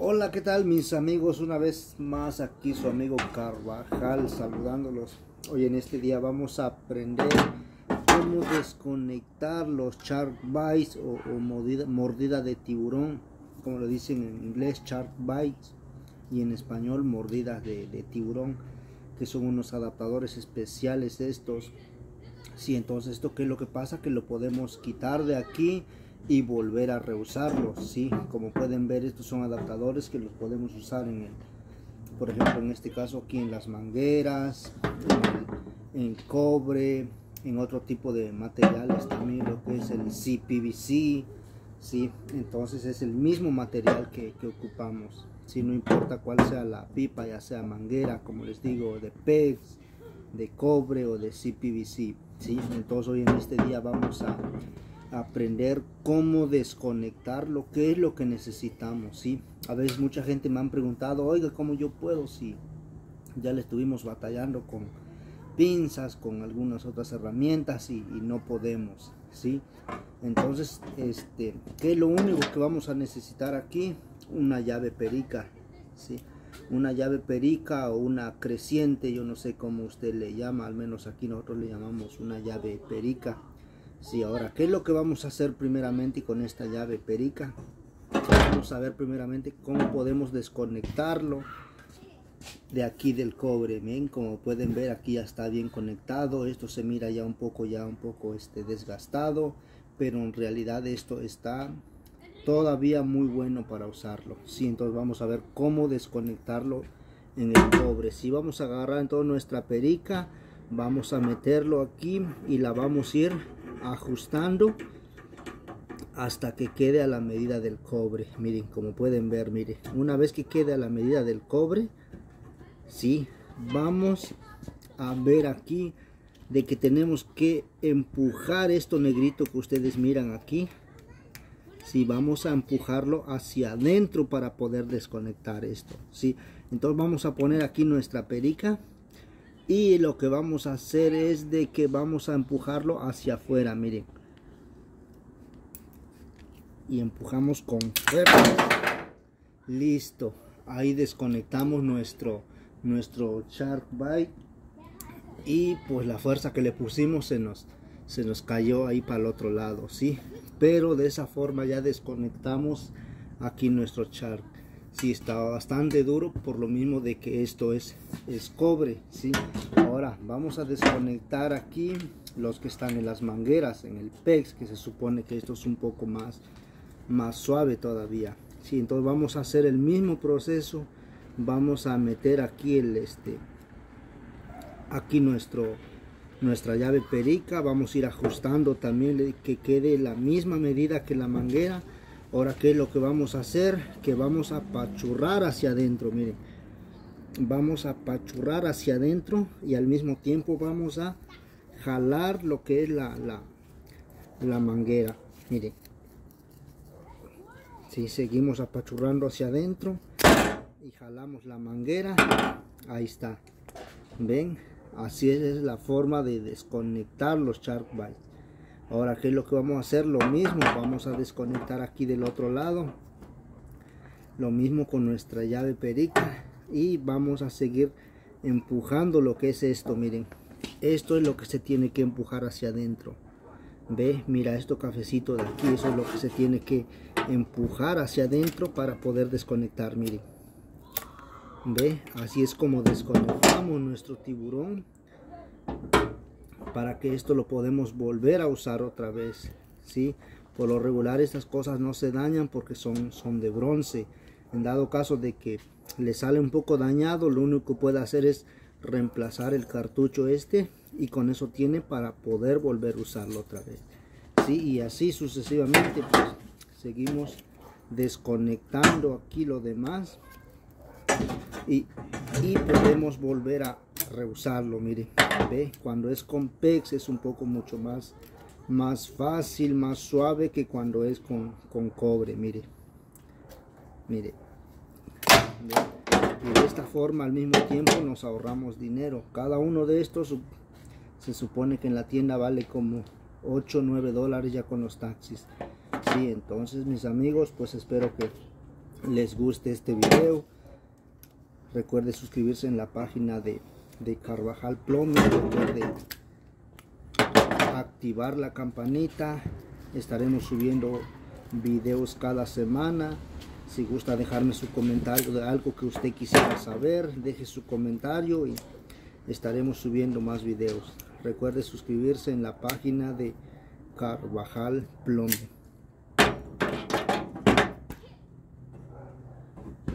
Hola, ¿qué tal mis amigos? Una vez más aquí su amigo Carvajal saludándolos. Hoy en este día vamos a aprender cómo desconectar los shark bites o, mordida, de tiburón, como lo dicen en inglés shark bites y en español mordidas de, de tiburón, que son unos adaptadores especiales estos. Sí, entonces esto qué es lo que pasa, que lo podemos quitar de aquí y volver a reusarlos. Sí como pueden ver estos son adaptadores que los podemos usar en el por ejemplo en este caso aquí en las mangueras en, cobre en otro tipo de materiales también lo que es el CPVC sí. Entonces es el mismo material que, ocupamos. Si no importa cuál sea la pipa ya sea manguera como les digo de PEX de cobre o de CPVC sí. Entonces hoy en este día vamos a aprender cómo desconectar lo que es lo que necesitamos, ¿sí? A veces mucha gente me han preguntado, oiga, ¿cómo yo puedo? Si ya le estuvimos batallando con pinzas, con algunas otras herramientas y, no podemos, ¿sí? Entonces, este, ¿qué es lo único que vamos a necesitar aquí? Una llave perica, ¿sí? Una llave perica o una creciente, yo no sé cómo usted le llama, al menos aquí nosotros le llamamos una llave perica Sí, ahora, ¿qué es lo que vamos a hacer primeramente con esta llave perica? Vamos a ver primeramente cómo podemos desconectarlo de aquí del cobre. Bien, como pueden ver aquí ya está bien conectado. Esto se mira ya un poco, ya un poco este, desgastado. Pero en realidad esto está todavía muy bueno para usarlo. Sí, entonces vamos a ver cómo desconectarlo en el cobre. Si vamos a agarrar en toda nuestra perica, vamos a meterlo aquí y la vamos a ir ajustando hasta que quede a la medida del cobre. Miren como pueden ver miren una vez que quede a la medida del cobre sí vamos a ver aquí de que tenemos que empujar esto negrito que ustedes miran aquí. Si vamos a empujarlo hacia adentro para poder desconectar esto. Sí entonces vamos a poner aquí nuestra perica y lo que vamos a hacer es de que vamos a empujarlo hacia afuera miren. Y empujamos con fuerza. Listo. Ahí desconectamos nuestro nuestro shark bite. Y pues la fuerza que le pusimos se nos se nos cayó ahí para el otro lado sí pero de esa forma ya desconectamos aquí nuestro shark sí está bastante duro por lo mismo de que esto es, es cobre ¿sí? ahora vamos a desconectar aquí los que están en las mangueras en el PEX que se supone que esto es un poco más más suave todavía ¿sí? entonces vamos a hacer el mismo proceso vamos a meter aquí el este aquí nuestro nuestra llave perica vamos a ir ajustando también que quede la misma medida que la manguera ahora qué es lo que vamos a hacer que vamos a pachurrar hacia adentro miren. Vamos a pachurrar hacia adentro y al mismo tiempo vamos a jalar lo que es la, la, manguera. Miren. Si seguimos apachurrando hacia adentro y jalamos la manguera. Ahí está. Ven así es la forma de desconectar los shark bites ahora qué es lo que vamos a hacer lo mismo vamos a desconectar aquí del otro lado. Lo mismo con nuestra llave perica y vamos a seguir empujando lo que es esto miren. Esto es lo que se tiene que empujar hacia adentro. Ve mira esto cafecito de aquí eso es lo que se tiene que empujar hacia adentro para poder desconectar miren. Ve así es como desconectamos nuestro tiburón para que esto lo podemos volver a usar otra vez ¿sí? por lo regular estas cosas no se dañan porque son, son de bronce en dado caso de que le sale un poco dañado lo único que puede hacer es reemplazar el cartucho este y con eso tiene para poder volver a usarlo otra vez ¿sí? y así sucesivamente pues seguimos desconectando aquí lo demás y, y podemos volver a reusarlo mire ve cuando es con pex es un poco mucho más más fácil más suave que cuando es con, con cobre mire. Mire. Y de esta forma al mismo tiempo nos ahorramos dinero. Cada uno de estos se supone que en la tienda vale como 8 9 dólares ya con los taxis. Sí entonces mis amigos pues espero que les guste este video. Recuerde suscribirse en la página de, de Carvajal Plumbing. Recuerde activar la campanita. Estaremos subiendo videos cada semana. Si gusta dejarme su comentario de algo que usted quisiera saber, deje su comentario y estaremos subiendo más videos. Recuerde suscribirse en la página de Carvajal Plumbing.